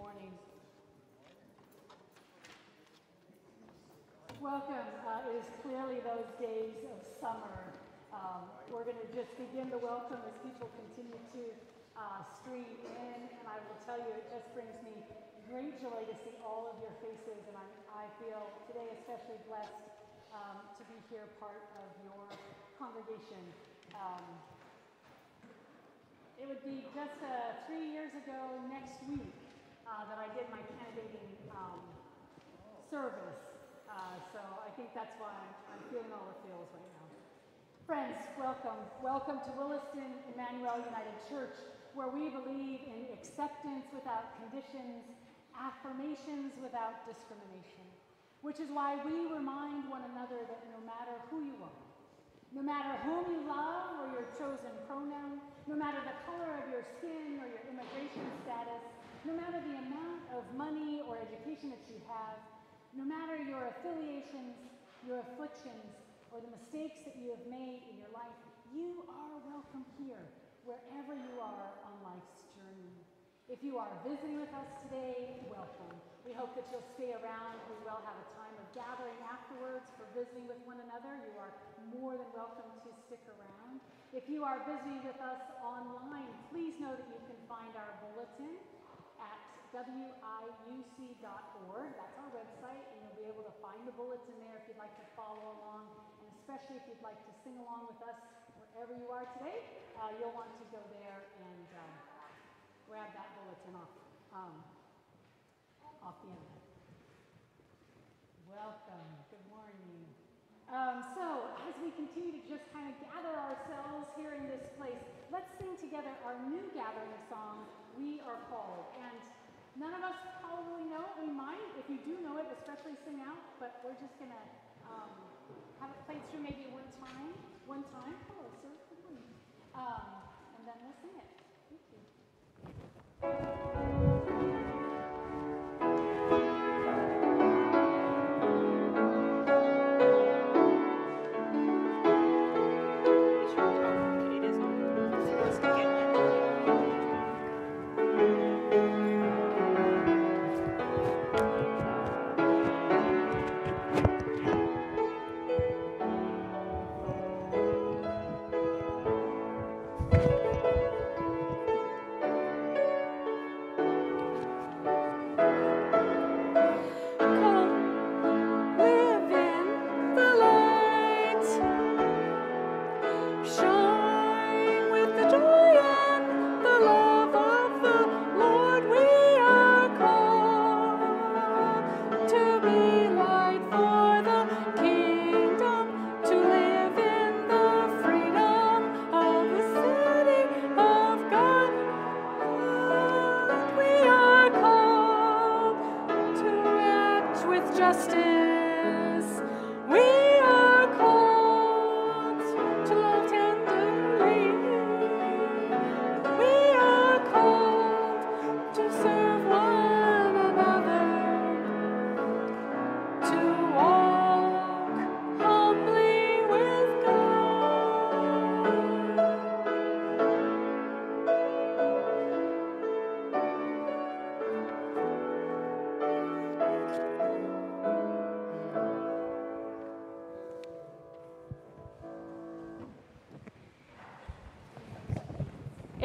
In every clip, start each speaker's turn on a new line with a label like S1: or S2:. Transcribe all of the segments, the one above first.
S1: morning. Welcome. Uh, it is clearly those days of summer. Um, we're going to just begin the welcome as people continue to uh, stream in, and I will tell you, it just brings me great joy to see all of your faces, and I, I feel today especially blessed um, to be here part of your congregation. Um, it would be just uh, three years ago next week uh, that I did my candidating um, service. Uh, so I think that's why I'm, I'm, feeling all the feels right now. Friends, welcome. Welcome to Williston Immanuel United Church, where we believe in acceptance without conditions, affirmations without discrimination, which is why we remind one another that no matter who you are, no matter whom you love or your chosen pronoun, no matter the color of your skin or your immigration status, no matter the amount of money or education that you have, no matter your affiliations, your afflictions, or the mistakes that you have made in your life, you are welcome here, wherever you are on life's journey. If you are visiting with us today, welcome. We hope that you'll stay around. We will have a time of gathering afterwards for visiting with one another. You are more than welcome to stick around. If you are visiting with us online, please know that you can find our bulletin at wiuc.org. That's our website, and you'll be able to find the bulletin there if you'd like to follow along, and especially if you'd like to sing along with us wherever you are today, uh, you'll want to go there and um, grab that bulletin off, um, off the end. Welcome. Good morning. Um, so, as we continue to just kind of gather ourselves here in this place, let's sing together our new gathering song, We Are Called. And none of us probably know it. We might. If you do know it, especially sing out, but we're just going to um, have it played through maybe one time. One time. Hello, sir. Good morning. Um, and then we'll sing it. Thank you.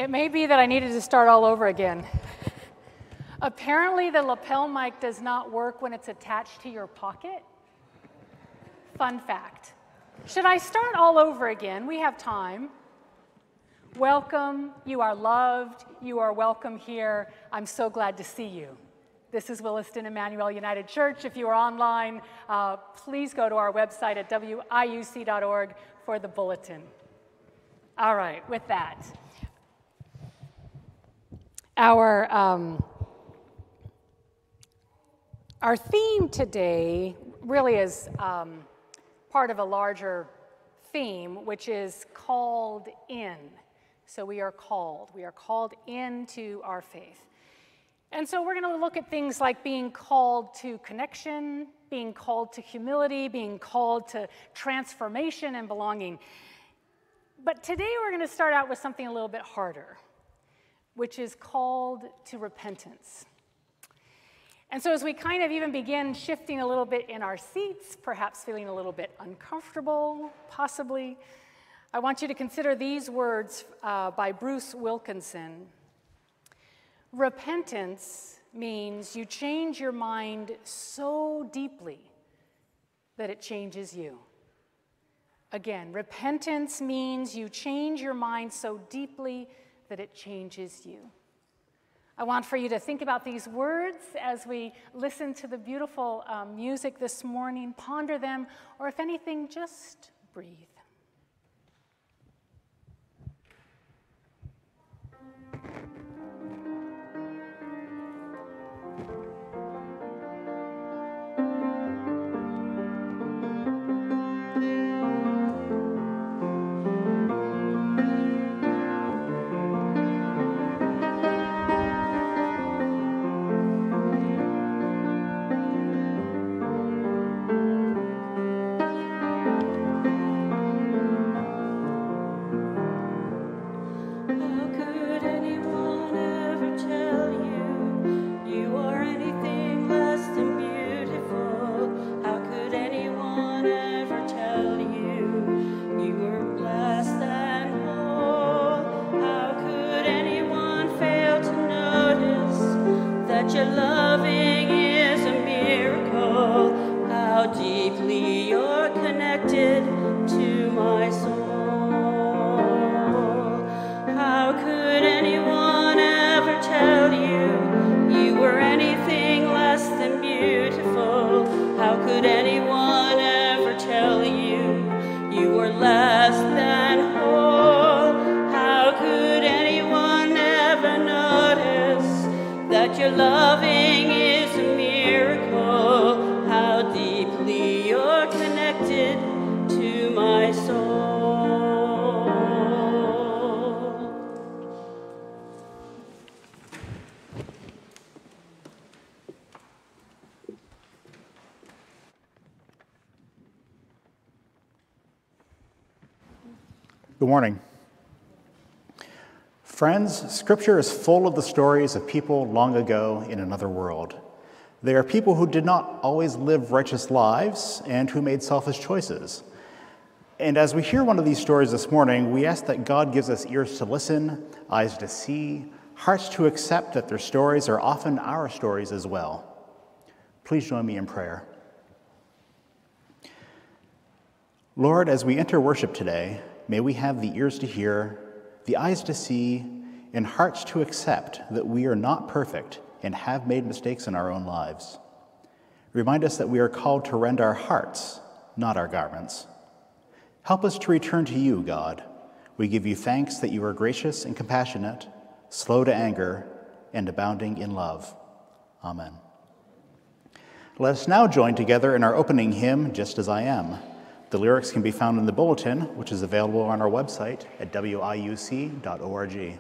S1: It may be that I needed to start all over again. Apparently, the lapel mic does not work when it's attached to your pocket. Fun fact. Should I start all over again? We have time. Welcome. You are loved. You are welcome here. I'm so glad to see you. This is Williston Immanuel United Church. If you are online, uh, please go to our website at wiuc.org for the bulletin. All right, with that. Our, um, our theme today really is um, part of a larger theme, which is called in. So we are called. We are called into our faith. And so we're going to look at things like being called to connection, being called to humility, being called to transformation and belonging. But today we're going to start out with something a little bit harder which is called to repentance.
S2: And so, as we kind of even begin shifting a little bit in our seats, perhaps feeling a little bit uncomfortable, possibly, I want you to consider these words uh, by Bruce Wilkinson. Repentance means you change your mind so deeply that it changes you. Again, repentance means you change your mind so deeply that it changes you. I want for you to think about these words as we listen to the beautiful um, music this morning, ponder them, or if anything, just breathe.
S3: Friends, Scripture is full of the stories of people long ago in another world. They are people who did not always live righteous lives and who made selfish choices. And as we hear one of these stories this morning, we ask that God gives us ears to listen, eyes to see, hearts to accept that their stories are often our stories as well. Please join me in prayer. Lord, as we enter worship today, May we have the ears to hear, the eyes to see, and hearts to accept that we are not perfect and have made mistakes in our own lives. Remind us that we are called to rend our hearts, not our garments. Help us to return to you, God. We give you thanks that you are gracious and compassionate, slow to anger, and abounding in love. Amen. Let us now join together in our opening hymn, Just as I Am. The lyrics can be found in the bulletin, which is available on our website at wiuc.org.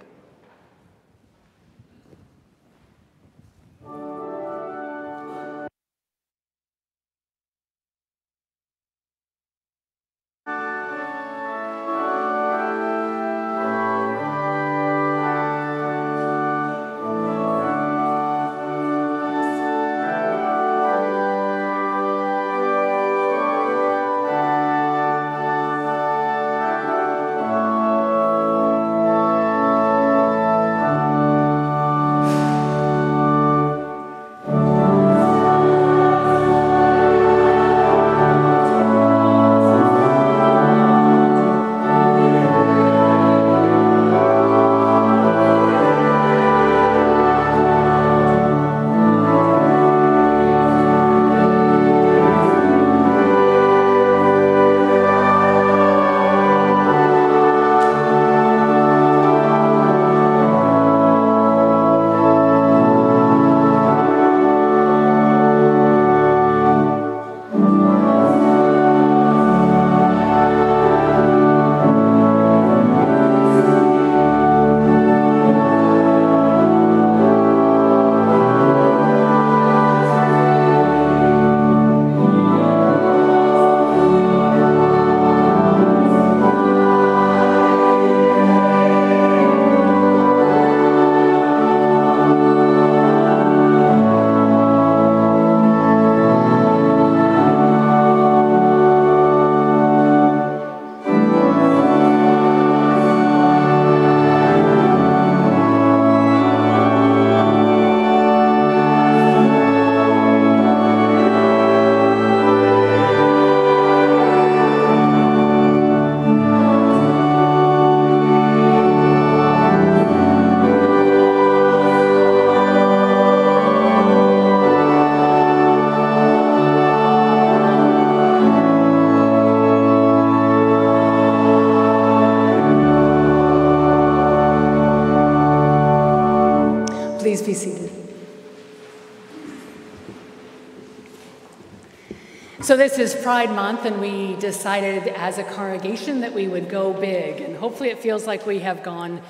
S1: So, this is Pride Month, and we decided as a congregation that we would go big. And hopefully, it feels like we have gone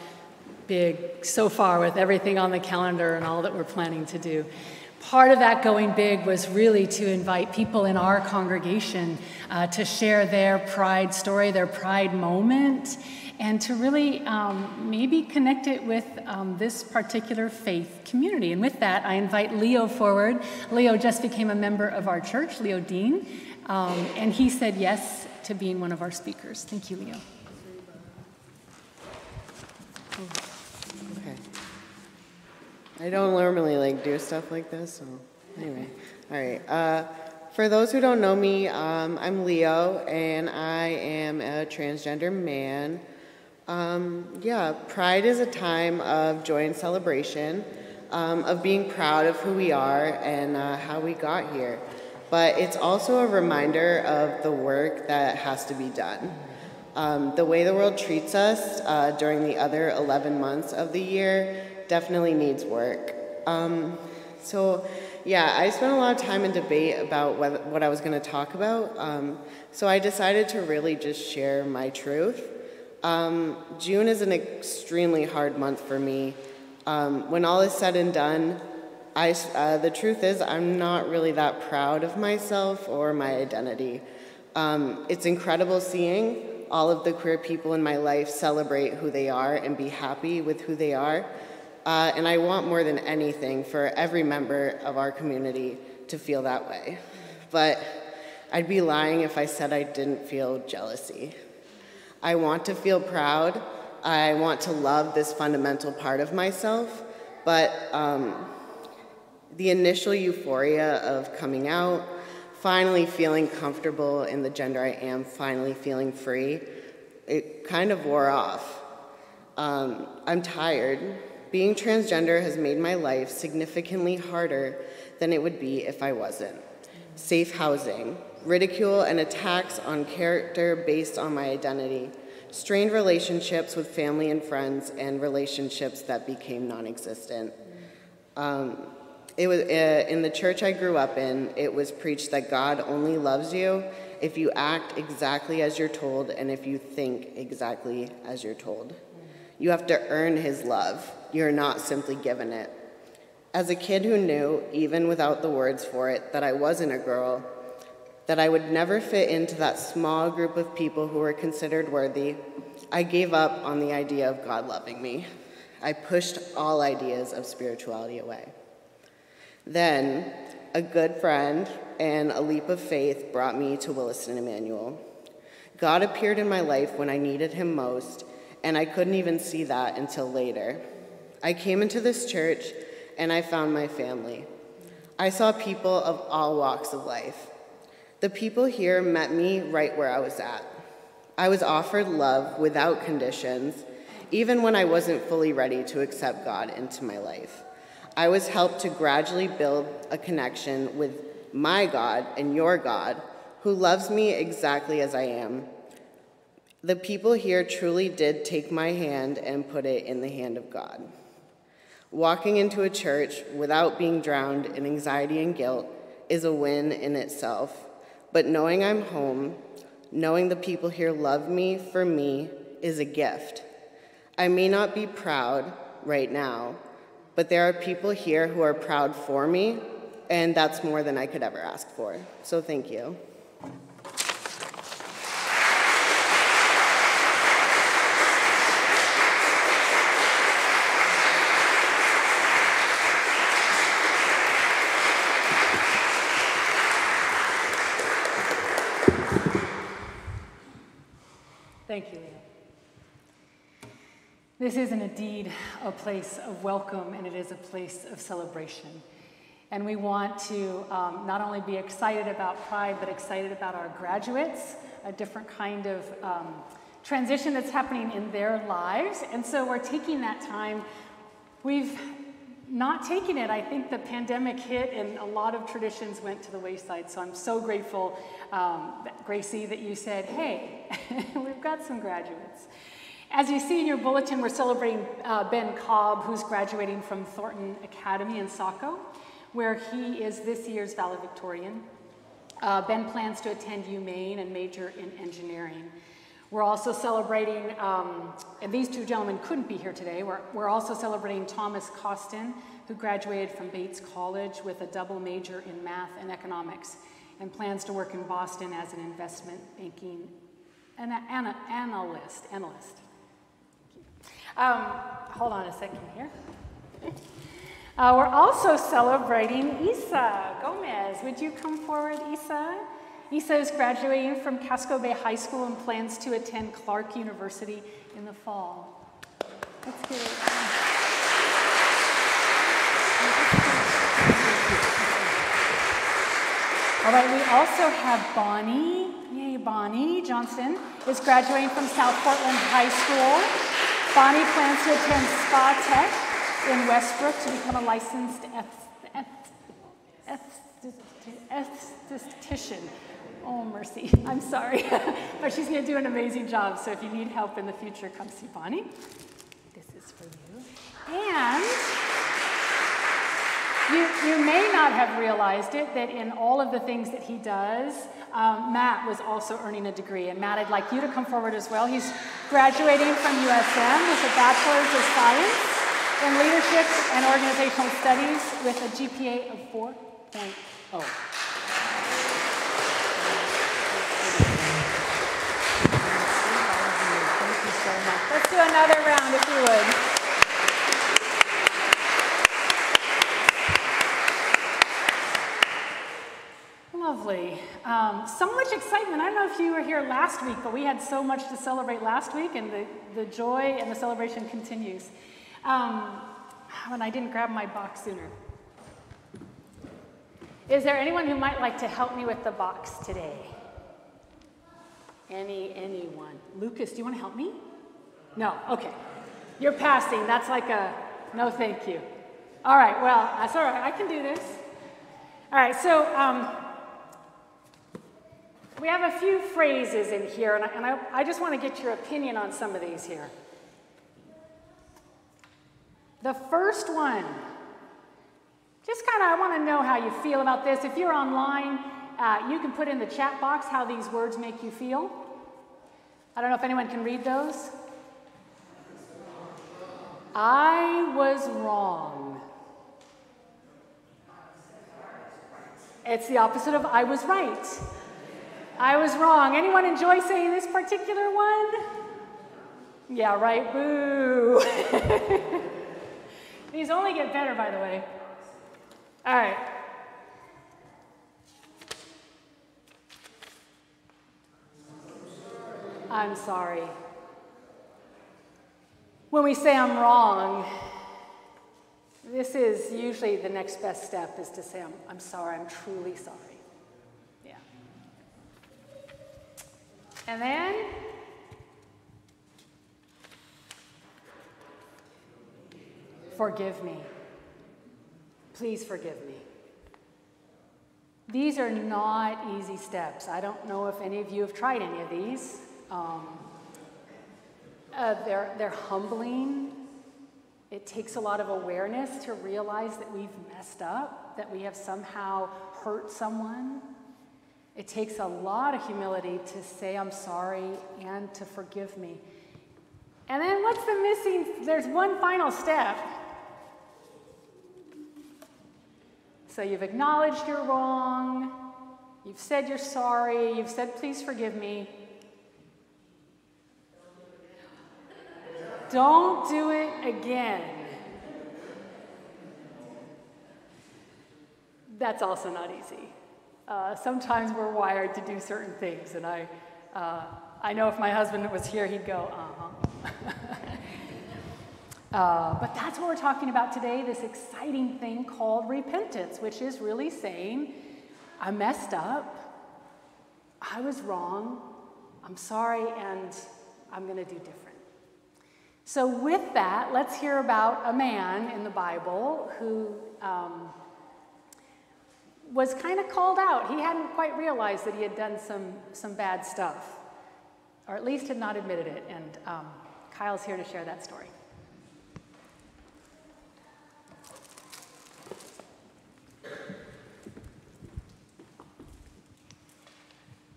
S1: big so far with everything on the calendar and all that we're planning to do. Part of that going big was really to invite people in our congregation uh, to share their pride story, their pride moment, and to really um, maybe connect it with um, this particular faith community. And with that, I invite Leo forward. Leo just became a member of our church, Leo Dean, um, and he said yes to being one of our speakers. Thank you, Leo.
S4: I don't normally like do stuff like this, so anyway. All right. Uh, for those who don't know me, um, I'm Leo, and I am a transgender man. Um, yeah, Pride is a time of joy and celebration, um, of being proud of who we are and uh, how we got here. But it's also a reminder of the work that has to be done. Um, the way the world treats us uh, during the other 11 months of the year definitely needs work. Um, so, yeah, I spent a lot of time in debate about what, what I was going to talk about. Um, so I decided to really just share my truth. Um, June is an extremely hard month for me. Um, when all is said and done, I, uh, the truth is, I'm not really that proud of myself or my identity. Um, it's incredible seeing all of the queer people in my life celebrate who they are and be happy with who they are. Uh, and I want more than anything for every member of our community to feel that way. But I'd be lying if I said I didn't feel jealousy. I want to feel proud. I want to love this fundamental part of myself, but um, the initial euphoria of coming out, finally feeling comfortable in the gender I am, finally feeling free, it kind of wore off. Um, I'm tired. Being transgender has made my life significantly harder than it would be if I wasn't. Safe housing, ridicule and attacks on character based on my identity, strained relationships with family and friends, and relationships that became non existent. Um, it was, uh, in the church I grew up in, it was preached that God only loves you if you act exactly as you're told and if you think exactly as you're told. You have to earn his love. You're not simply given it. As a kid who knew, even without the words for it, that I wasn't a girl, that I would never fit into that small group of people who were considered worthy, I gave up on the idea of God loving me. I pushed all ideas of spirituality away. Then, a good friend and a leap of faith brought me to Williston Immanuel. God appeared in my life when I needed him most, and I couldn't even see that until later. I came into this church and I found my family. I saw people of all walks of life. The people here met me right where I was at. I was offered love without conditions, even when I wasn't fully ready to accept God into my life. I was helped to gradually build a connection with my God and your God, who loves me exactly as I am. The people here truly did take my hand and put it in the hand of God. Walking into a church without being drowned in anxiety and guilt is a win in itself but knowing I'm home, knowing the people here love me for me, is a gift. I may not be proud right now, but there are people here who are proud for me, and that's more than I could ever ask for. So thank you.
S1: Thank you, Leah. This is indeed a place of welcome and it is a place of celebration. And we want to um, not only be excited about Pride, but excited about our graduates, a different kind of um, transition that's happening in their lives. And so we're taking that time. We've not taken it. I think the pandemic hit and a lot of traditions went to the wayside. So I'm so grateful, um, Gracie, that you said, hey, we've got some graduates. As you see in your bulletin, we're celebrating uh, Ben Cobb, who's graduating from Thornton Academy in Saco, where he is this year's valedictorian. Uh, ben plans to attend UMaine and major in engineering. We're also celebrating, um, and these two gentlemen couldn't be here today, we're, we're also celebrating Thomas Costin, who graduated from Bates College with a double major in math and economics and plans to work in Boston as an investment banking ana- ana- analyst. analyst. Um, hold on a second here. Uh, we're also celebrating Isa Gomez. Would you come forward, Isa? Isa is graduating from Casco Bay High School and plans to attend Clark University in the fall. Get it. All right, we also have Bonnie. Yay, Bonnie Johnson is graduating from South Portland High School. Bonnie plans to attend Spa Tech in Westbrook to become a licensed esthetician. Oh, mercy. I'm sorry. but she's going to do an amazing job. So if you need help in the future, come see Bonnie. This is for you. And you, you may not have realized it that in all of the things that he does, um, Matt was also earning a degree. And Matt, I'd like you to come forward as well. He's graduating from USM with a Bachelor's of Science in Leadership and Organizational Studies with a GPA of oh. 4.0. Thank you so much. Let's do another round if you would. Um, so much excitement. I don't know if you were here last week, but we had so much to celebrate last week, and the, the joy and the celebration continues. Um, and I didn't grab my box sooner. Is there anyone who might like to help me with the box today? Any, anyone? Lucas, do you want to help me? No, okay. You're passing. That's like a no, thank you. All right, well, that's all right. I can do this. All right, so um, we have a few phrases in here, and, I, and I, I just want to get your opinion on some of these here. The first one, just kind of, I want to know how you feel about this. If you're online, uh, you can put in the chat box how these words make you feel. I don't know if anyone can read those. I was wrong. It's the opposite of I was right. I was wrong. Anyone enjoy saying this particular one? Yeah, right. Boo. These only get better, by the way. All right. I'm sorry. When we say I'm wrong, this is usually the next best step is to say, I'm, I'm sorry, I'm truly sorry. Yeah. And then, forgive me. Please forgive me. These are not easy steps. I don't know if any of you have tried any of these. Um, uh, they're, they're humbling. It takes a lot of awareness to realize that we've messed up, that we have somehow hurt someone. It takes a lot of humility to say, I'm sorry, and to forgive me. And then what's the missing? There's one final step. So you've acknowledged you're wrong, you've said you're sorry, you've said, please forgive me. Don't do it again. That's also not easy. Uh, sometimes we're wired to do certain things, and I, uh, I know if my husband was here, he'd go, uh huh. uh, but that's what we're talking about today this exciting thing called repentance, which is really saying, I messed up, I was wrong, I'm sorry, and I'm going to do different. So, with that, let's hear about a man in the Bible who um, was kind of called out. He hadn't quite realized that he had done some, some bad stuff, or at least had not admitted it. And um, Kyle's here to share that story.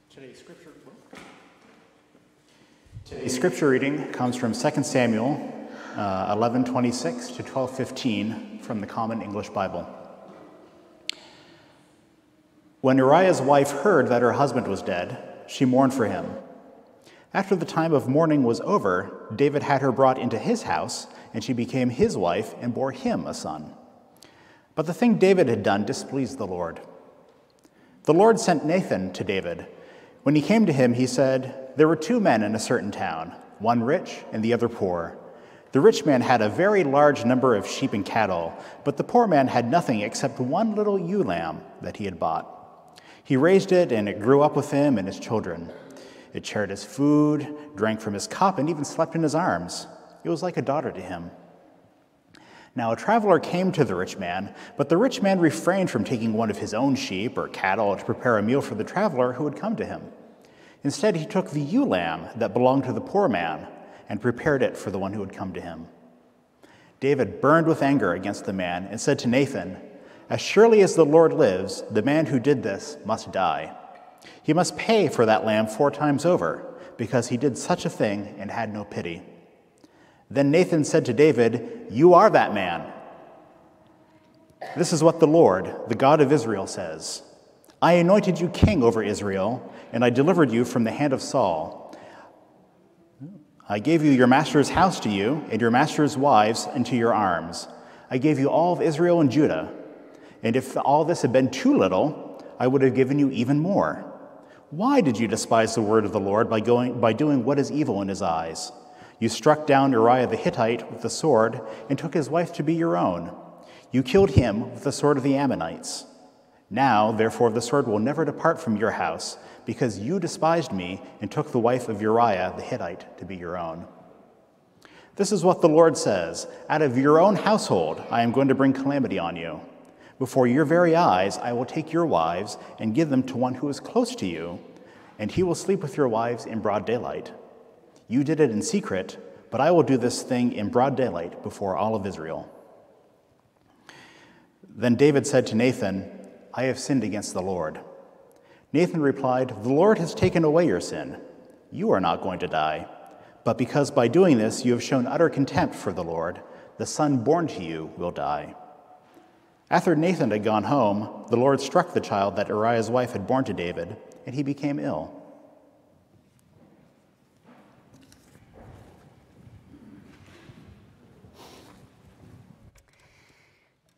S3: Today's scripture, Today's scripture reading comes from 2 Samuel uh, 11:26 to 12:15 from the Common English Bible. When Uriah's wife heard that her husband was dead, she mourned for him. After the time of mourning was over, David had her brought into his house, and she became his wife and bore him a son. But the thing David had done displeased the Lord. The Lord sent Nathan to David when he came to him, he said, There were two men in a certain town, one rich and the other poor. The rich man had a very large number of sheep and cattle, but the poor man had nothing except one little ewe lamb that he had bought. He raised it, and it grew up with him and his children. It shared his food, drank from his cup, and even slept in his arms. It was like a daughter to him. Now a traveler came to the rich man, but the rich man refrained from taking one of his own sheep or cattle to prepare a meal for the traveler who had come to him. Instead, he took the ewe lamb that belonged to the poor man and prepared it for the one who had come to him. David burned with anger against the man and said to Nathan, As surely as the Lord lives, the man who did this must die. He must pay for that lamb four times over, because he did such a thing and had no pity. Then Nathan said to David, You are that man. This is what the Lord, the God of Israel, says. I anointed you king over Israel, and I delivered you from the hand of Saul. I gave you your master's house to you, and your master's wives into your arms. I gave you all of Israel and Judah. And if all this had been too little, I would have given you even more. Why did you despise the word of the Lord by, going, by doing what is evil in his eyes? You struck down Uriah the Hittite with the sword and took his wife to be your own. You killed him with the sword of the Ammonites. Now, therefore, the sword will never depart from your house, because you despised me and took the wife of Uriah the Hittite to be your own. This is what the Lord says Out of your own household I am going to bring calamity on you. Before your very eyes I will take your wives and give them to one who is close to you, and he will sleep with your wives in broad daylight. You did it in secret, but I will do this thing in broad daylight before all of Israel. Then David said to Nathan, I have sinned against the Lord. Nathan replied, The Lord has taken away your sin. You are not going to die. But because by doing this you have shown utter contempt for the Lord, the son born to you will die. After Nathan had gone home, the Lord struck the child that Uriah's wife had borne to David, and he became ill.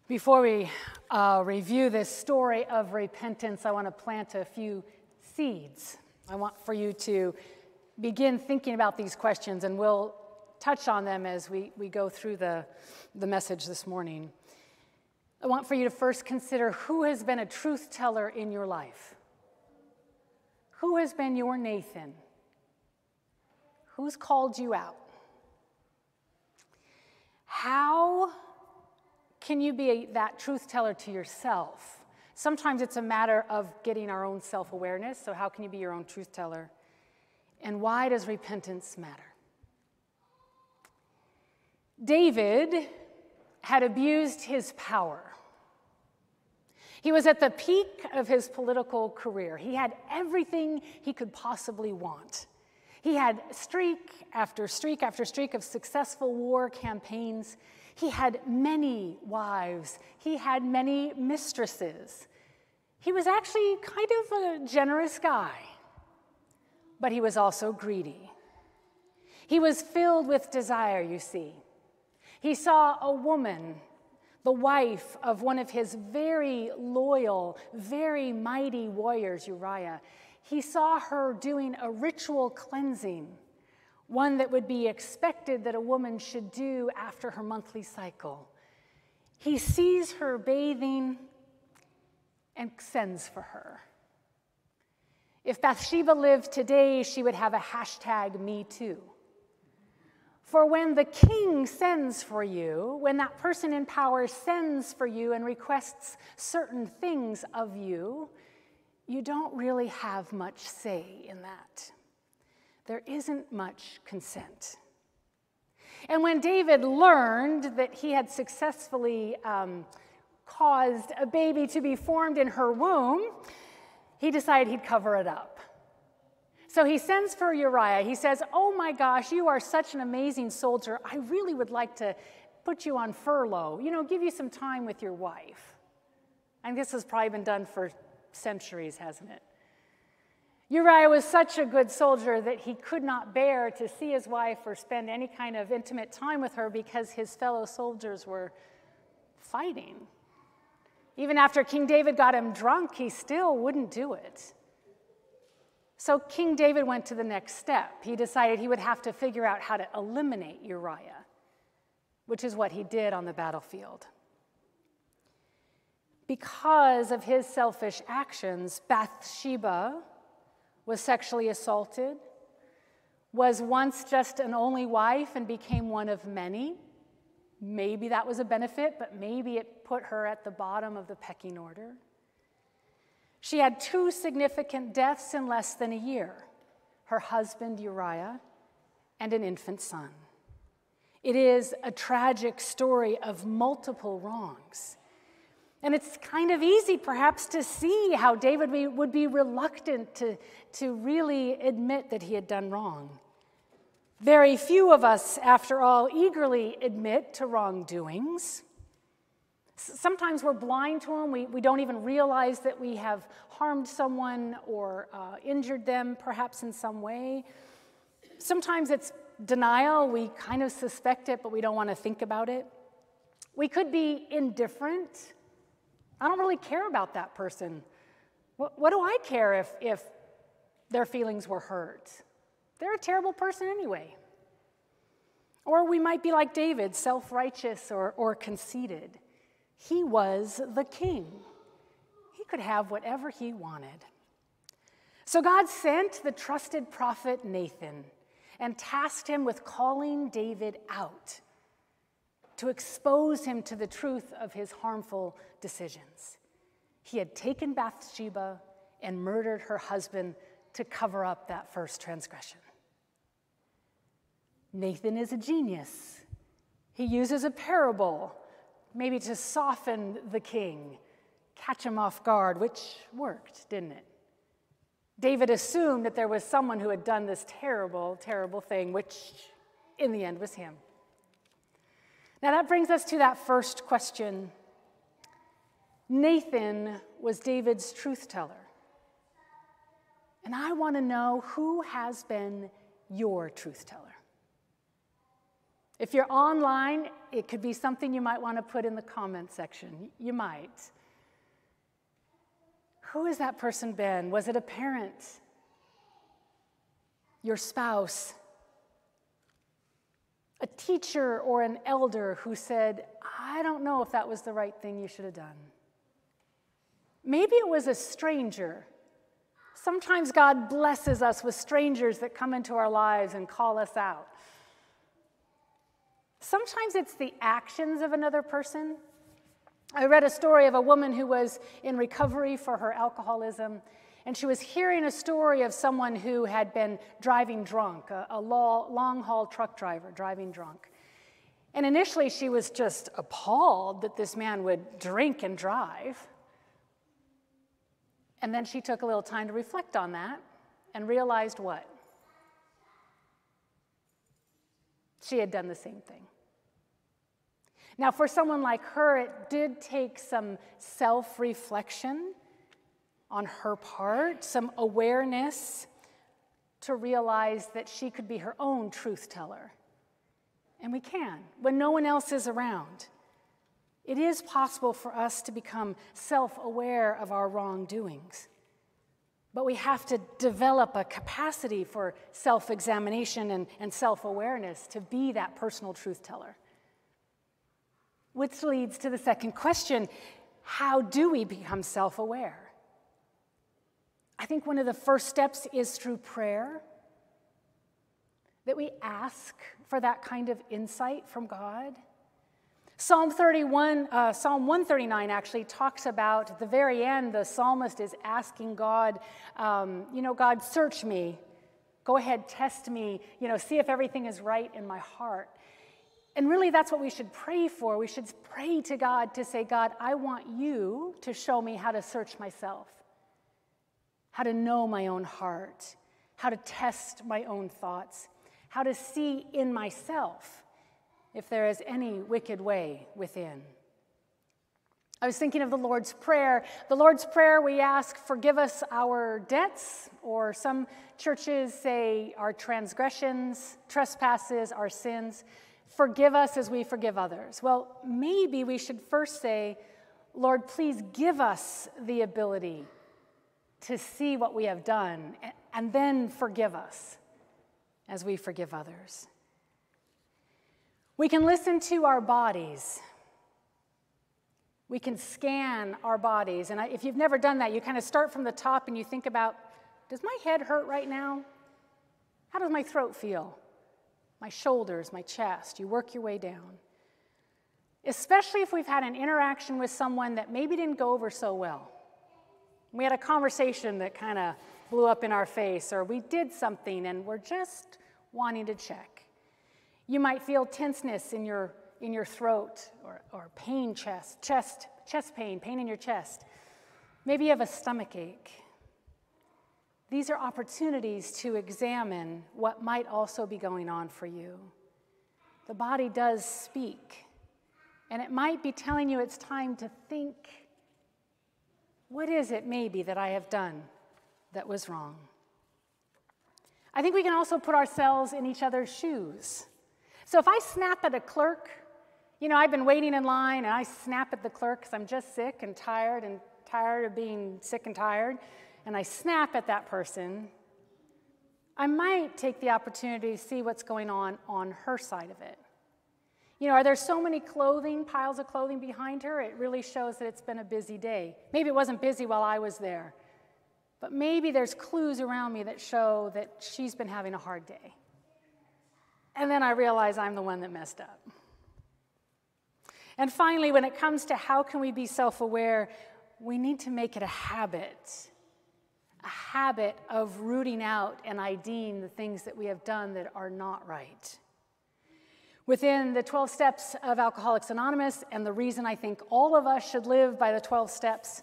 S1: Before we uh, review this story of repentance, I want to plant a few seeds. I want for you to begin thinking about these questions, and we'll touch on them as we, we go through the, the message this morning. I want for you to first consider who has been a truth teller in your life. Who has been your Nathan? Who's called you out? How can you be that truth teller to yourself? Sometimes it's a matter of getting our own self awareness. So, how can you be your own truth teller? And why does repentance matter? David had abused his power. He was at the peak of his political career. He had everything he could possibly want. He had streak after streak after streak of successful war campaigns. He had many wives, he had many mistresses. He was actually kind of a generous guy, but he was also greedy. He was filled with desire, you see. He saw a woman, the wife of one of his very loyal, very mighty warriors, Uriah. He saw her doing a ritual cleansing one that would be expected that a woman should do after her monthly cycle. He sees her bathing and sends for her. If Bathsheba lived today, she would have a hashtag me too. For when the king sends for you, when that person in power sends for you and requests certain things of you, you don't really have much say in that there isn't much consent. And when David learned that he had successfully um, caused a baby to be formed in her womb, he decided he'd cover it up. So he sends for Uriah. He says, Oh my gosh, you are such an amazing soldier. I really would like to put you on furlough, you know, give you some time with your wife. And this has probably been done for centuries, hasn't it? Uriah was such a good soldier that he could not bear to see his wife or spend any kind of intimate time with her because his fellow soldiers were fighting. Even after King David got him drunk, he still wouldn't do it. So King David went to the next step. He decided he would have to figure out how to eliminate Uriah, which is what he did on the battlefield. Because of his selfish actions, Bathsheba was sexually assaulted, was once just an only wife and became one of many. Maybe that was a benefit, but maybe it put her at the bottom of the pecking order. She had two significant deaths in less than a year her husband Uriah and an infant son. It is a tragic story of multiple wrongs. And it's kind of easy, perhaps, to see how David would be reluctant to, to really admit that he had done wrong. Very few of us, after all, eagerly admit to wrongdoings. Sometimes we're blind to them. We, we don't even realize that we have harmed someone or uh, injured them, perhaps in some way. Sometimes it's denial. We kind of suspect it, but we don't want to think about it. We could be indifferent. I don't really care about that person. What, what do I care if, if their feelings were hurt? They're a terrible person anyway. Or we might be like David, self righteous or, or conceited. He was the king, he could have whatever he wanted. So God sent the trusted prophet Nathan and tasked him with calling David out to expose him to the truth of his harmful decisions. He had taken Bathsheba and murdered her husband to cover up that first transgression. Nathan is a genius. He uses a parable maybe to soften the king, catch him off guard, which worked, didn't it? David assumed that there was someone who had done this terrible, terrible thing, which in the end was him. Now that brings us to that first question. Nathan was David's truth teller. And I want to know who has been your truth teller. If you're online, it could be something you might want to put in the comment section. You might. Who has that person been? Was it a parent? Your spouse? A teacher or an elder who said, I don't know if that was the right thing you should have done. Maybe it was a stranger. Sometimes God blesses us with strangers that come into our lives and call us out. Sometimes it's the actions of another person. I read a story of a woman who was in recovery for her alcoholism, and she was hearing a story of someone who had been driving drunk, a, a long haul truck driver driving drunk. And initially, she was just appalled that this man would drink and drive. And then she took a little time to reflect on that and realized what? She had done the same thing. Now, for someone like her, it did take some self reflection on her part, some awareness to realize that she could be her own truth teller. And we can when no one else is around. It is possible for us to become self aware of our wrongdoings. But we have to develop a capacity for self examination and, and self awareness to be that personal truth teller. Which leads to the second question how do we become self aware? I think one of the first steps is through prayer, that we ask for that kind of insight from God. Psalm 31, uh, Psalm 139 actually talks about the very end, the psalmist is asking God, um, you know, God, search me. Go ahead, test me, you know, see if everything is right in my heart. And really, that's what we should pray for. We should pray to God to say, God, I want you to show me how to search myself, how to know my own heart, how to test my own thoughts, how to see in myself if there is any wicked way within. I was thinking of the Lord's Prayer. The Lord's Prayer, we ask, forgive us our debts, or some churches say our transgressions, trespasses, our sins. Forgive us as we forgive others. Well, maybe we should first say, Lord, please give us the ability to see what we have done, and then forgive us as we forgive others. We can listen to our bodies we can scan our bodies. And if you've never done that, you kind of start from the top and you think about does my head hurt right now? How does my throat feel? My shoulders, my chest. You work your way down. Especially if we've had an interaction with someone that maybe didn't go over so well. We had a conversation that kind of blew up in our face, or we did something and we're just wanting to check. You might feel tenseness in your in your throat or, or pain chest, chest, chest pain, pain in your chest. Maybe you have a stomach ache. These are opportunities to examine what might also be going on for you. The body does speak, and it might be telling you it's time to think what is it maybe that I have done that was wrong? I think we can also put ourselves in each other's shoes. So if I snap at a clerk you know, I've been waiting in line and I snap at the clerk because I'm just sick and tired and tired of being sick and tired, and I snap at that person. I might take the opportunity to see what's going on on her side of it. You know, are there so many clothing, piles of clothing behind her? It really shows that it's been a busy day. Maybe it wasn't busy while I was there, but maybe there's clues around me that show that she's been having a hard day. And then I realize I'm the one that messed up. And finally, when it comes to how can we be self-aware, we need to make it a habit. A habit of rooting out and IDing the things that we have done that are not right. Within the 12 steps of Alcoholics Anonymous, and the reason I think all of us should live by the 12 steps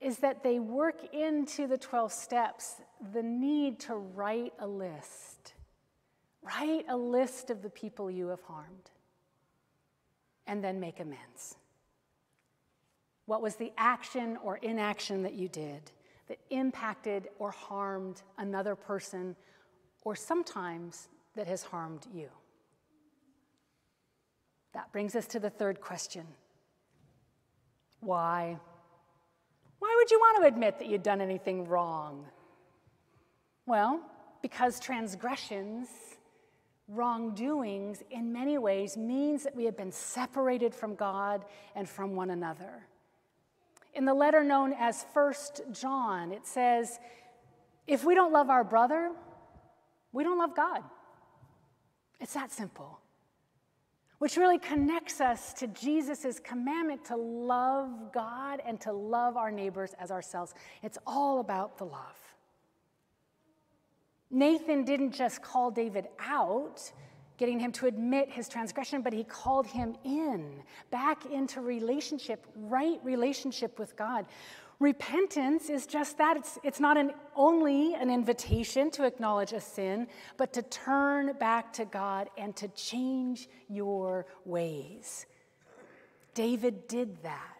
S1: is that they work into the 12 steps the need to write a list. Write a list of the people you have harmed and then make amends. What was the action or inaction that you did that impacted or harmed another person, or sometimes that has harmed you? That brings us to the third question Why? Why would you want to admit that you'd done anything wrong? Well, because transgressions wrongdoings in many ways means that we have been separated from God and from one another. In the letter known as First John, it says, if we don't love our brother, we don't love God. It's that simple. Which really connects us to Jesus' commandment to love God and to love our neighbors as ourselves. It's all about the love. Nathan didn't just call David out, getting him to admit his transgression, but he called him in, back into relationship, right relationship with God. Repentance is just that. It's, it's not an, only an invitation to acknowledge a sin, but to turn back to God and to change your ways. David did that.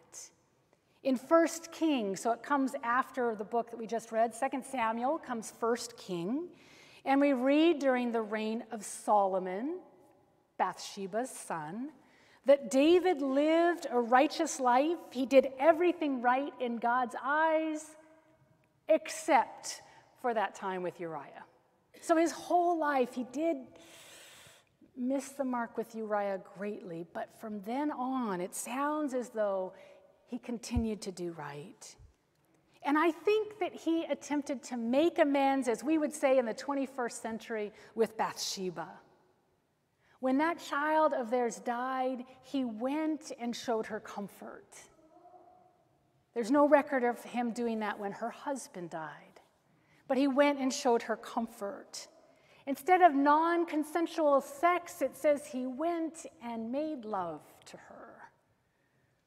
S1: In 1 King, so it comes after the book that we just read, 2 Samuel comes 1 King. And we read during the reign of Solomon, Bathsheba's son, that David lived a righteous life. He did everything right in God's eyes, except for that time with Uriah. So his whole life, he did miss the mark with Uriah greatly, but from then on, it sounds as though he continued to do right. And I think that he attempted to make amends, as we would say in the 21st century, with Bathsheba. When that child of theirs died, he went and showed her comfort. There's no record of him doing that when her husband died, but he went and showed her comfort. Instead of non consensual sex, it says he went and made love to her.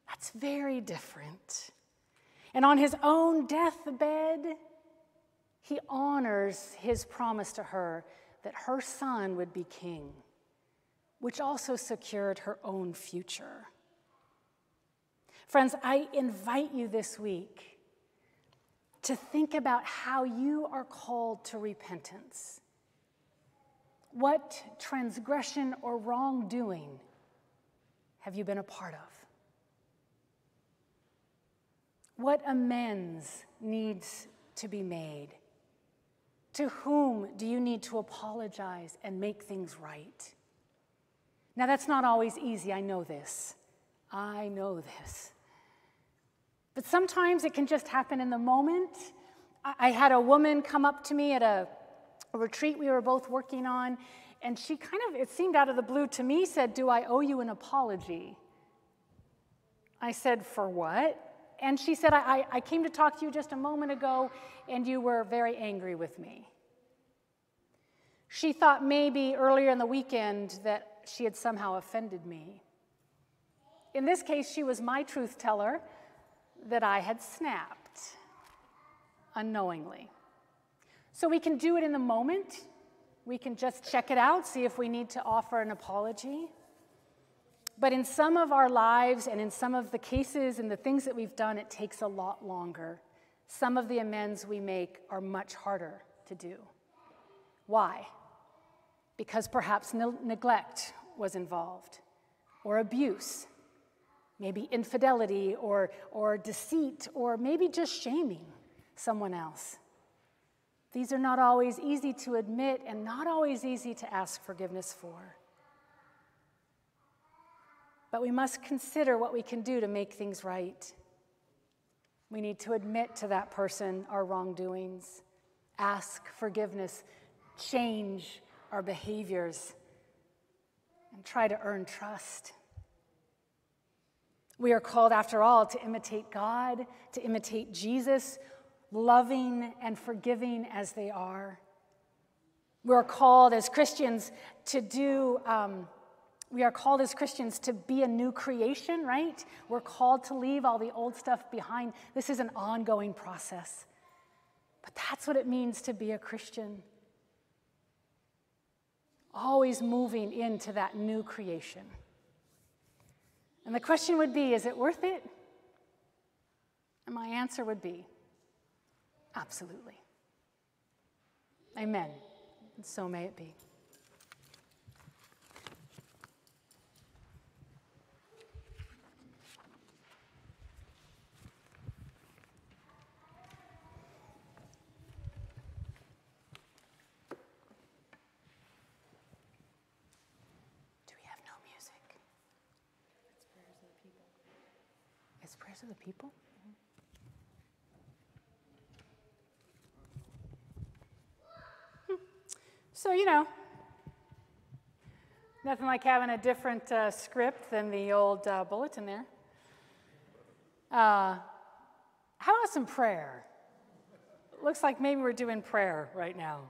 S1: That's very different. And on his own deathbed, he honors his promise to her that her son would be king, which also secured her own future. Friends, I invite you this week to think about how you are called to repentance. What transgression or wrongdoing have you been a part of? What amends needs to be made? To whom do you need to apologize and make things right? Now, that's not always easy, I know this. I know this. But sometimes it can just happen in the moment. I had a woman come up to me at a, a retreat we were both working on, and she kind of, it seemed out of the blue to me, said, Do I owe you an apology? I said, For what? And she said, I, I came to talk to you just a moment ago, and you were very angry with me. She thought maybe earlier in the weekend that she had somehow offended me. In this case, she was my truth teller that I had snapped unknowingly. So we can do it in the moment. We can just check it out, see if we need to offer an apology. But in some of our lives and in some of the cases and the things that we've done, it takes a lot longer. Some of the amends we make are much harder to do. Why? Because perhaps ne- neglect was involved, or abuse, maybe infidelity, or, or deceit, or maybe just shaming someone else. These are not always easy to admit and not always easy to ask forgiveness for. But we must consider what we can do to make things right. We need to admit to that person our wrongdoings, ask forgiveness, change our behaviors, and try to earn trust. We are called, after all, to imitate God, to imitate Jesus, loving and forgiving as they are. We are called as Christians to do. Um, we are called as Christians to be a new creation, right? We're called to leave all the old stuff behind. This is an ongoing process. But that's what it means to be a Christian. Always moving into that new creation. And the question would be is it worth it? And my answer would be absolutely. Amen. And so may it be. prayers of the people? Hmm. So, you know, nothing like having a different uh, script than the old uh, bulletin there. Uh, how about some prayer? Looks like maybe we're doing prayer right now.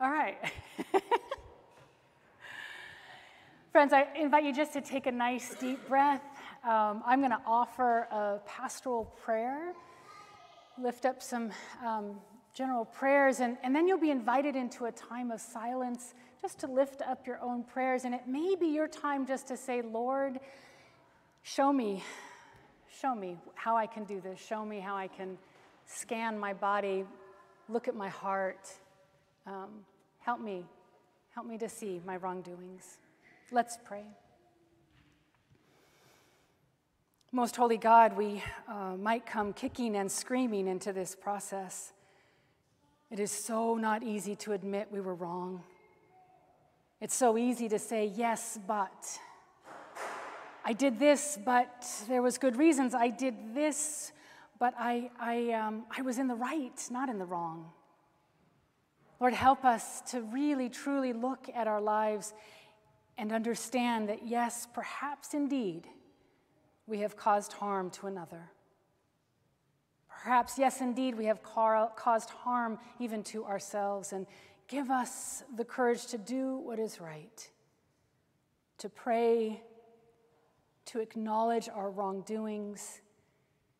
S1: All right. Friends, I invite you just to take a nice deep breath um, I'm going to offer a pastoral prayer, lift up some um, general prayers, and, and then you'll be invited into a time of silence just to lift up your own prayers. And it may be your time just to say, Lord, show me, show me how I can do this. Show me how I can scan my body, look at my heart. Um, help me, help me to see my wrongdoings. Let's pray. Most Holy God, we uh, might come kicking and screaming into this process. It is so not easy to admit we were wrong. It's so easy to say, yes, but. I did this, but there was good reasons. I did this, but I, I, um, I was in the right, not in the wrong. Lord, help us to really, truly look at our lives and understand that, yes, perhaps indeed, we have caused harm to another. Perhaps, yes, indeed, we have caused harm even to ourselves. And Give us the courage to do what is right, to pray, to acknowledge our wrongdoings,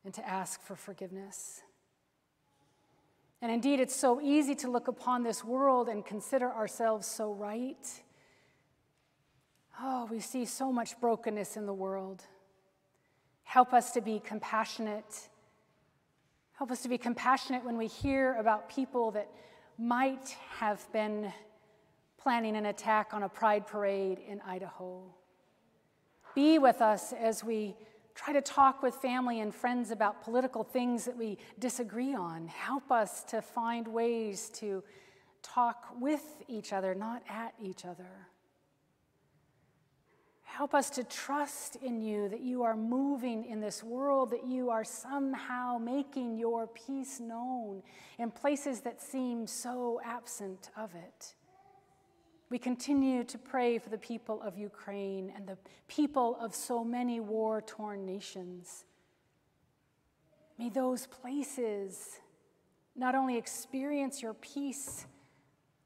S1: and to ask for forgiveness. And indeed, it's so easy to look upon this world and consider ourselves so right. Oh, we see so much brokenness in the world. Help us to be compassionate. Help us to be compassionate when we hear about people that might have been planning an attack on a pride parade in Idaho. Be with us as we try to talk with family and friends about political things that we disagree on. Help us to find ways to talk with each other, not at each other. Help us to trust in you that you are moving in this world, that you are somehow making your peace known in places that seem so absent of it. We continue to pray for the people of Ukraine and the people of so many war torn nations. May those places not only experience your peace,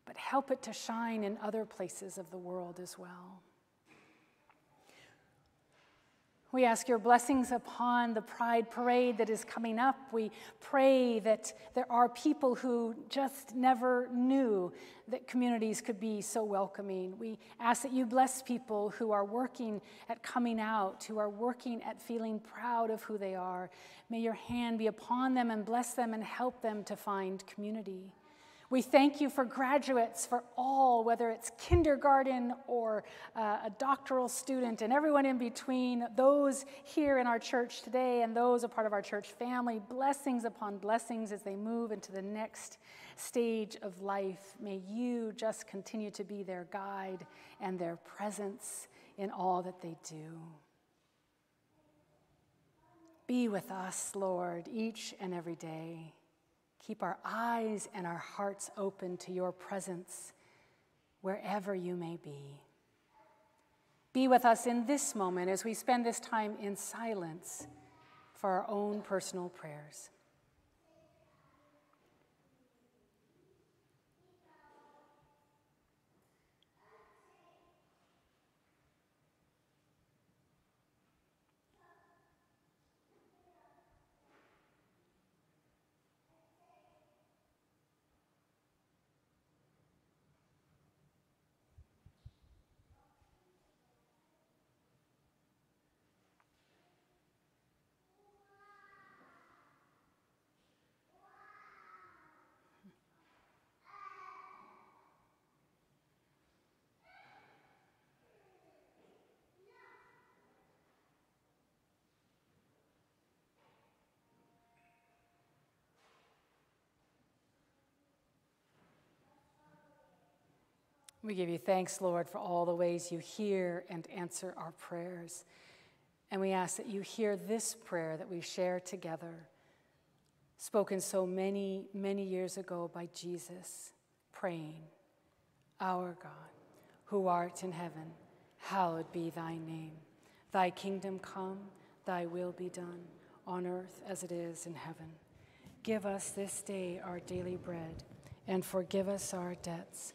S1: but help it to shine in other places of the world as well. We ask your blessings upon the Pride Parade that is coming up. We pray that there are people who just never knew that communities could be so welcoming. We ask that you bless people who are working at coming out, who are working at feeling proud of who they are. May your hand be upon them and bless them and help them to find community. We thank you for graduates, for all, whether it's kindergarten or uh, a doctoral student and everyone in between, those here in our church today and those a part of our church family. Blessings upon blessings as they move into the next stage of life. May you just continue to be their guide and their presence in all that they do. Be with us, Lord, each and every day. Keep our eyes and our hearts open to your presence wherever you may be. Be with us in this moment as we spend this time in silence for our own personal prayers. We give you thanks, Lord, for all the ways you hear and answer our prayers. And we ask that you hear this prayer that we share together, spoken so many, many years ago by Jesus, praying, Our God, who art in heaven, hallowed be thy name. Thy kingdom come, thy will be done, on earth as it is in heaven. Give us this day our daily bread, and forgive us our debts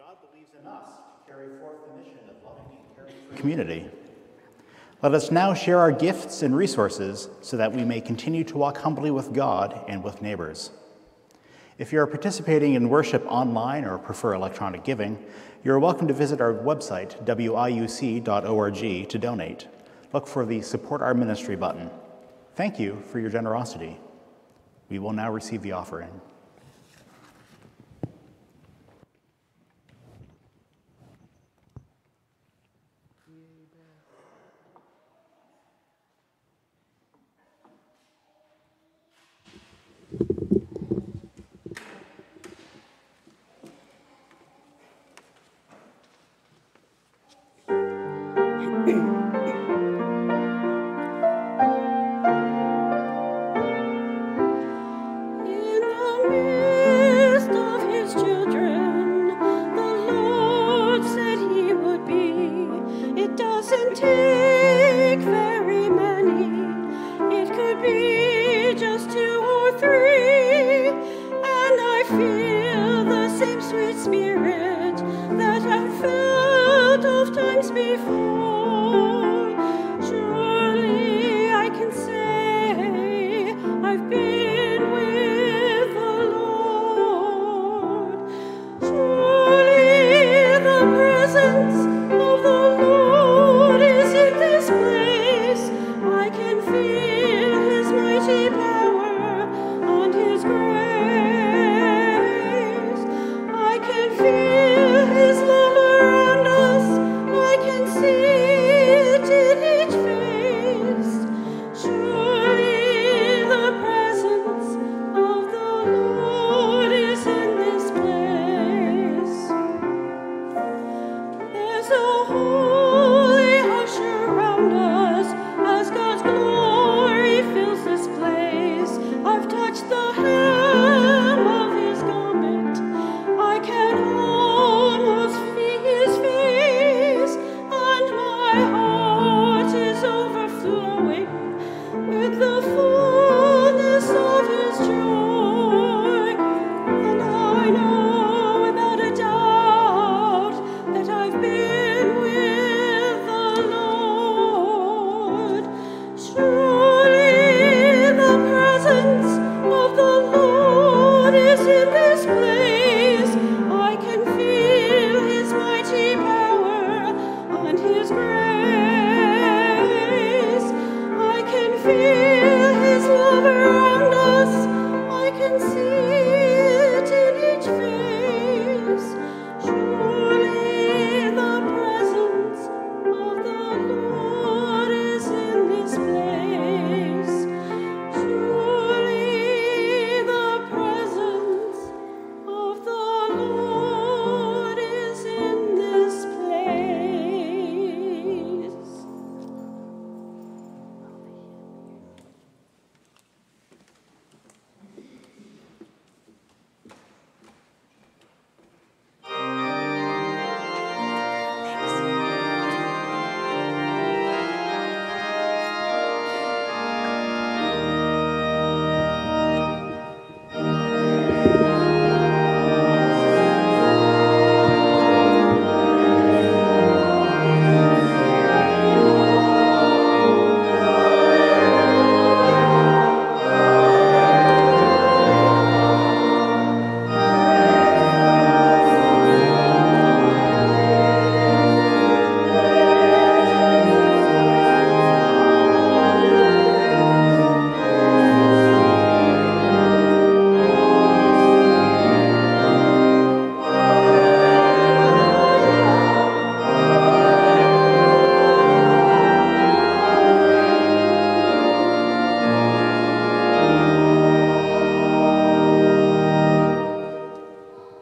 S3: God believes in us to carry forth the mission of loving and caring for community. Let us now share our gifts and resources so that we may continue to walk humbly with God and with neighbors. If you are participating in worship online or prefer electronic giving, you are welcome to visit our website, wiuc.org, to donate. Look for the Support Our Ministry button. Thank you for your generosity. We will now receive the offering.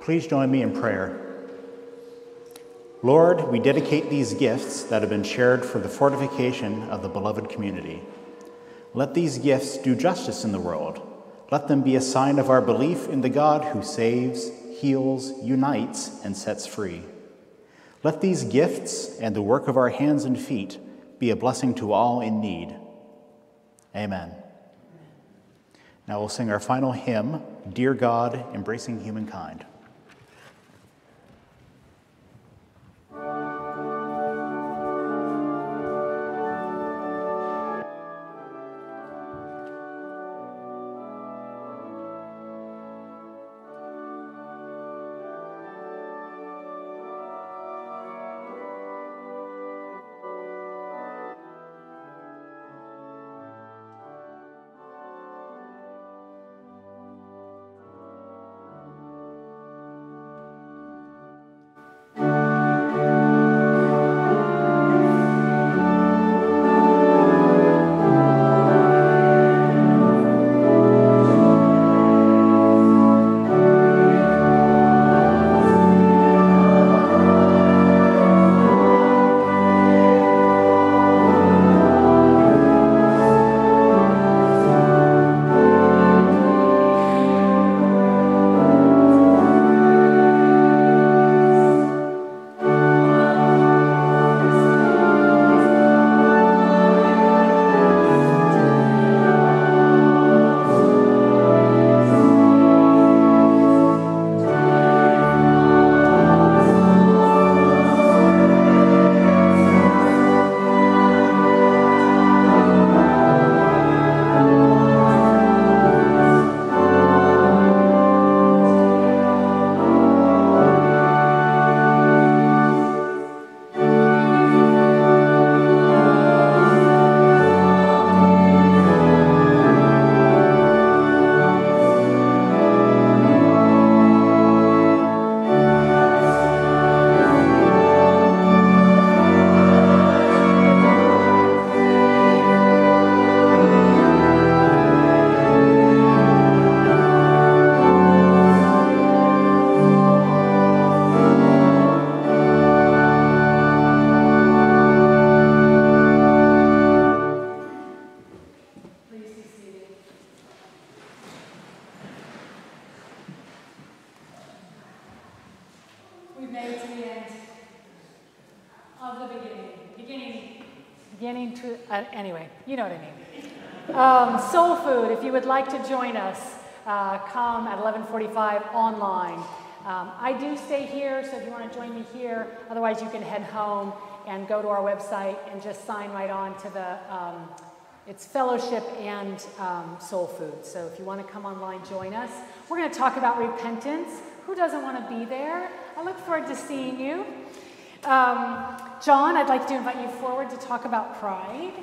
S3: Please join me in prayer. Lord, we dedicate these gifts that have been shared for the fortification of the beloved community. Let these gifts do justice in the world. Let them be a sign of our belief in the God who saves, heals, unites, and sets free. Let these gifts and the work of our hands and feet be a blessing to all in need. Amen. Now we'll sing our final hymn, Dear God, Embracing Humankind.
S1: Anyway, you know what I mean. Um, Soul Food, if you would like to join us, uh, come at 11:45 online. Um, I do stay here, so if you want to join me here, otherwise you can head home and go to our website and just sign right on to the, um, it's fellowship and um, soul food. So if you want to come online, join us. We're going to talk about repentance. Who doesn't want to be there? I look forward to seeing you. Um, John, I'd like to invite you forward to talk about pride.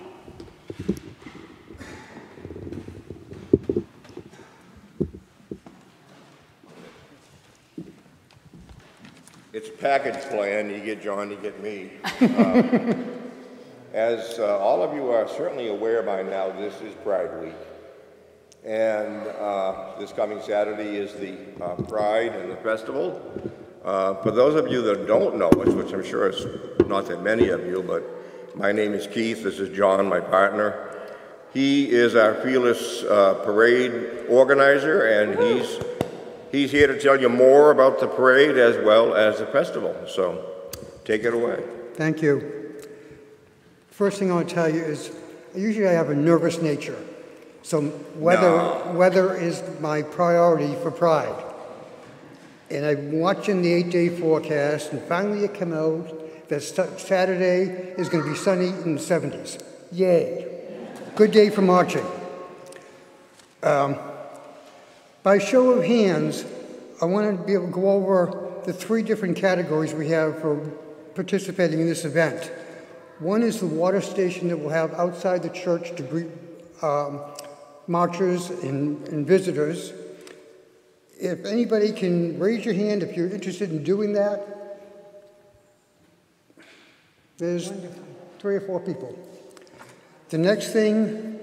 S5: It's a package plan. You get John, you get me. Uh, As uh, all of you are certainly aware by now, this is Pride Week. And uh, this coming Saturday is the uh, Pride and the festival. Uh, For those of you that don't know us, which I'm sure is not that many of you, but my name is Keith, this is John, my partner. He is our Fearless uh, Parade organizer, and he's, he's here to tell you more about the parade as well as the festival. So take it away.
S6: Thank you. First thing I want to tell you is usually I have a nervous nature. So weather,
S5: No.
S6: weather is my priority for pride. And I'm watching the eight day forecast, and finally it came out that Saturday is going to be sunny in the 70s. Yay. Good day for marching. Um, by show of hands, I want to be able to go over the three different categories we have for participating in this event. One is the water station that we'll have outside the church to greet um, marchers and, and visitors. If anybody can raise your hand if you're interested in doing that, there's three or four people. The next thing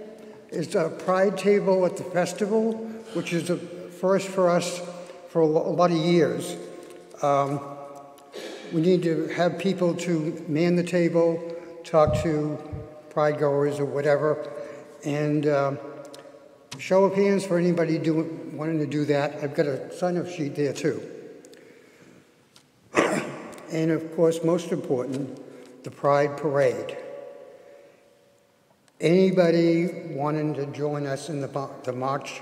S6: is a pride table at the festival, which is a first for us for a lot of years. Um, we need to have people to man the table, talk to pride goers or whatever, and um, show of hands for anybody wanting to do that. I've got a sign-up sheet there too. and of course, most important, the Pride Parade. Anybody wanting to join us in the, the march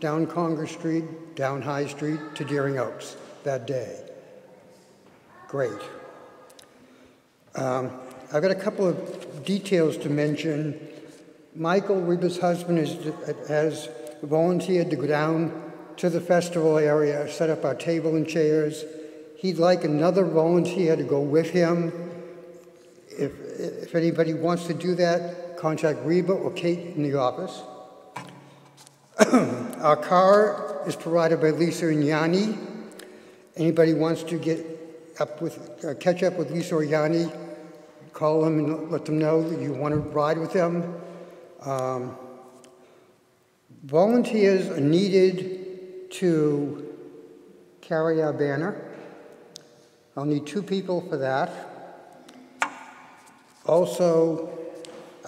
S6: down Congress Street, down High Street to Deering Oaks that day? Great. Um, I've got a couple of details to mention. Michael, Reba's husband, is, has volunteered to go down to the festival area, set up our table and chairs. He'd like another volunteer to go with him. If, anybody wants to do that, contact Reba or Kate in the office. Our car is provided by Lisa and Yanni. Anybody wants to get up with, uh, catch up with Lisa or Yanni, call them and let them know that you want to ride with them. Um, volunteers are needed to carry our banner. I'll need two people for that. Also,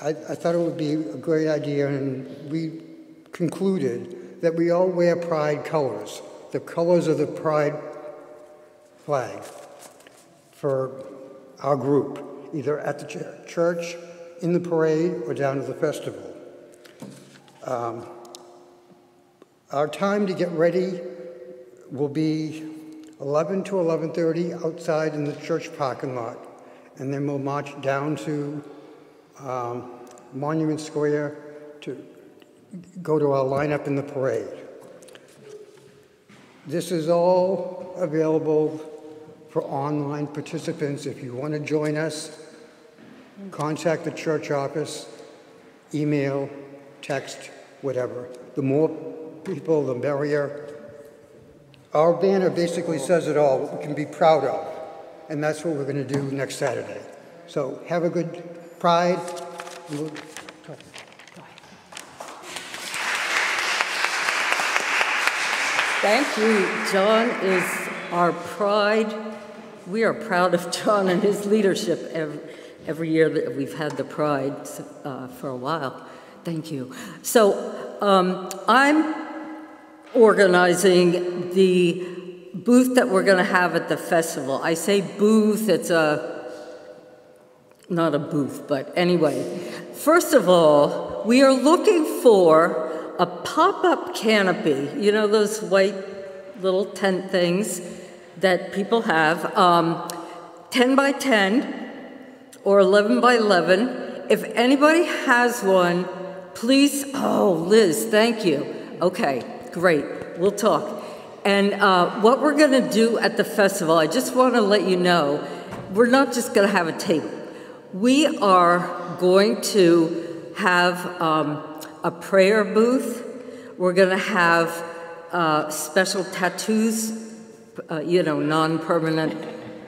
S6: I, I thought it would be a great idea, and we concluded that we all wear pride colors, the colors of the pride flag for our group, either at the ch- church, in the parade, or down to the festival. Um, our time to get ready will be 11 to 11:30 outside in the church parking lot, and then we'll march down to um, Monument Square to go to our lineup in the parade. This is all available for online participants. If you want to join us, contact the church office, email, text, whatever. The more people, the merrier. Our banner basically says it all, what we can be proud of. And that's what we're going to do next Saturday. So have a good pride.
S2: Thank you. John is our pride. We are proud of John and his leadership every, every year that we've had the pride uh, for a while. Thank you. So um, I'm organizing the booth that we're going to have at the festival. I say booth, it's a not a booth, but anyway. First of all, we are looking for a pop up canopy. You know those white little tent things that people have? Um, 10 by 10 or 11 by 11. If anybody has one, please. Oh, Liz, thank you. Okay, great. We'll talk. And uh, what we're going to do at the festival, I just want to let you know, we're not just going to have a table. We are going to have um, a prayer booth. We're going to have uh, special tattoos, uh, you know, non permanent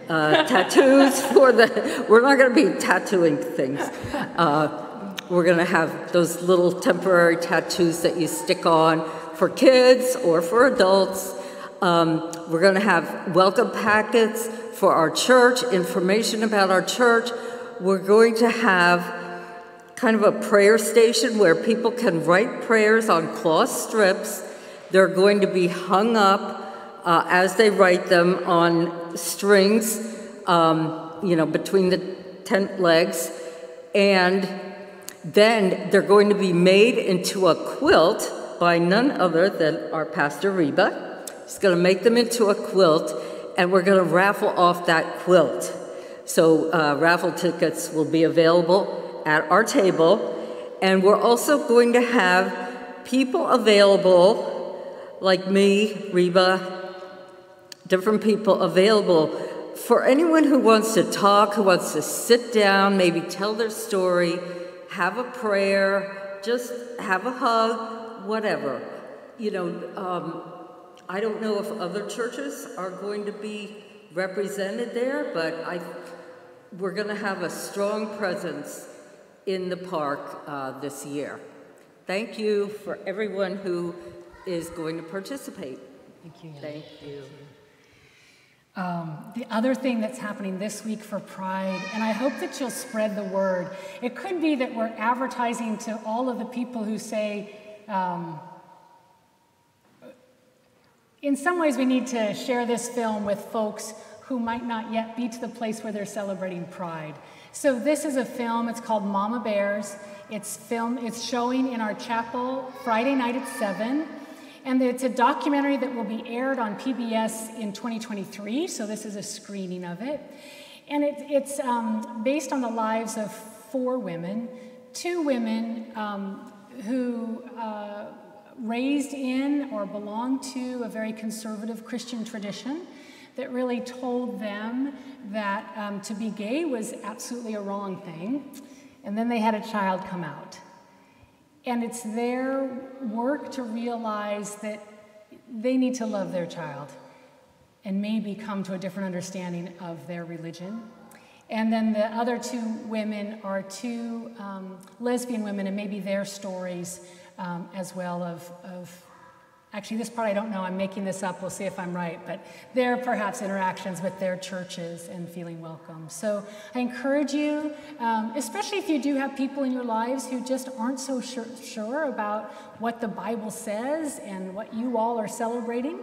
S2: uh, tattoos for the. We're not going to be tattooing things. Uh, we're going to have those little temporary tattoos that you stick on for kids or for adults. Um, we're going to have welcome packets for our church, information about our church. We're going to have kind of a prayer station where people can write prayers on cloth strips. They're going to be hung up uh, as they write them on strings, um, you know, between the tent legs. And then they're going to be made into a quilt by none other than our Pastor Reba. She's going to make them into a quilt, and we're going to raffle off that quilt. So, uh, raffle tickets will be available at our table, and we're also going to have people available, like me, Reba, different people available for anyone who wants to talk, who wants to sit down, maybe tell their story, have a prayer, just have a hug, whatever. You know, um, I don't know if other churches are going to be represented there, but I, we're going to have a strong presence in the park uh, this year. Thank you for everyone who is going to participate.
S1: Thank you.
S2: Thank you.
S1: Um, the other thing that's happening this week for Pride, and I hope that you'll spread the word. It could be that we're advertising to all of the people who say, um, in some ways, we need to share this film with folks who might not yet be to the place where they're celebrating Pride. So this is a film. It's called Mama Bears. It's film. It's showing in our chapel Friday night at seven. And it's a documentary that will be aired on PBS in 2023, so this is a screening of it. And it, it's um, based on the lives of four women, two women um, who uh, raised in or belonged to a very conservative Christian tradition that really told them that um, to be gay was absolutely a wrong thing. And then they had a child come out. And it's their work to realize that they need to love their child and maybe come to a different understanding of their religion. And then the other two women are two um, lesbian women, and maybe their stories um, as well of, of Actually, this part I don't know. I'm making this up. We'll see if I'm right. But their perhaps interactions with their churches and feeling welcome. So I encourage you, um, especially if you do have people in your lives who just aren't so sure, sure about what the Bible says and what you all are celebrating,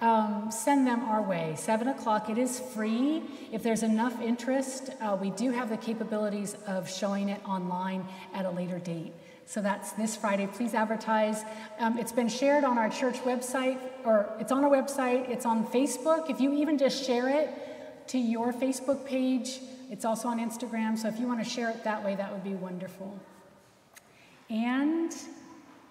S1: um, send them our way. Seven o'clock. It is free. If there's enough interest, uh, we do have the capabilities of showing it online at a later date. So that's this Friday. Please advertise. Um, it's been shared on our church website, or it's on our website, it's on Facebook. If you even just share it to your Facebook page, it's also on Instagram. So if you want to share it that way, that would be wonderful. And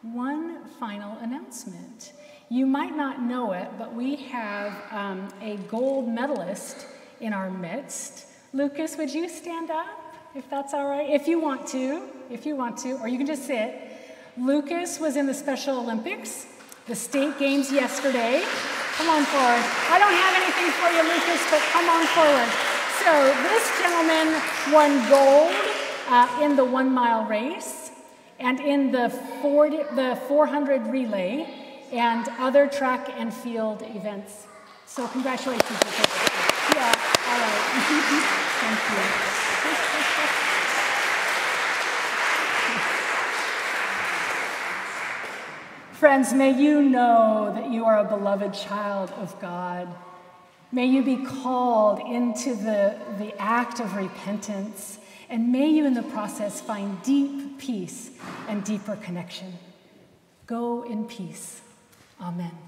S1: one final announcement. You might not know it, but we have um, a gold medalist in our midst. Lucas, would you stand up if that's all right? If you want to if you want to, or you can just sit. Lucas was in the Special Olympics, the state games yesterday. Come on forward. I don't have anything for you, Lucas, but come on forward. So this gentleman won gold uh, in the one mile race and in the, 40, the 400 relay and other track and field events. So congratulations. Yeah, all right. Thank you. Friends, may you know that you are a beloved child of God. May you be called into the, the act of repentance And may you, in the process, find deep peace and deeper connection. Go in peace. Amen.